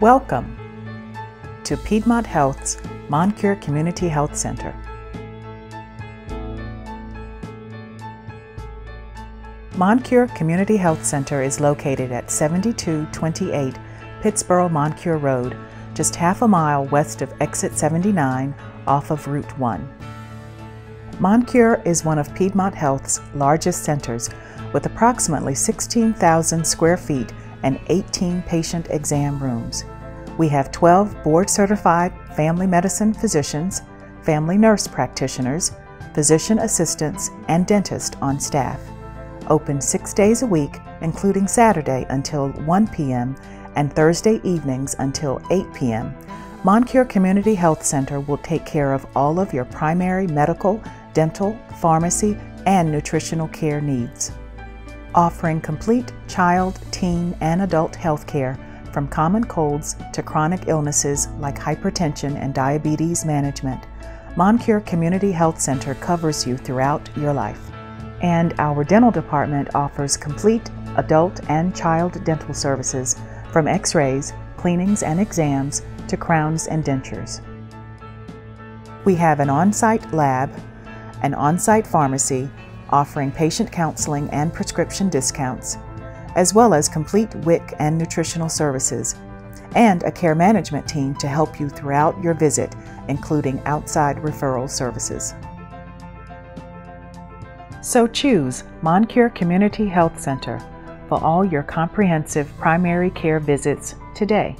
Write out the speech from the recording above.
Welcome to Piedmont Health's Moncure Community Health Center. Moncure Community Health Center is located at 7228 Pittsboro Moncure Road, just half a mile west of exit 79 off of Route 1. Moncure is one of Piedmont Health's largest centers with approximately 16,000 square feet and 18 patient exam rooms. We have 12 board certified family medicine physicians, family nurse practitioners, physician assistants, and dentists on staff. Open six days a week, including Saturday until 1 p.m. and Thursday evenings until 8 p.m. Moncure Community Health Center will take care of all of your primary medical, dental, pharmacy, and nutritional care needs. Offering complete child, teen, and adult health care from common colds to chronic illnesses like hypertension and diabetes management, Moncure Community Health Center covers you throughout your life. And our dental department offers complete adult and child dental services from x rays, cleanings and exams to crowns and dentures. We have an on site lab, an on site pharmacy offering patient counseling and prescription discounts, as well as complete WIC and nutritional services, and a care management team to help you throughout your visit, including outside referral services. So choose Moncure Community Health Center for all your comprehensive primary care visits today.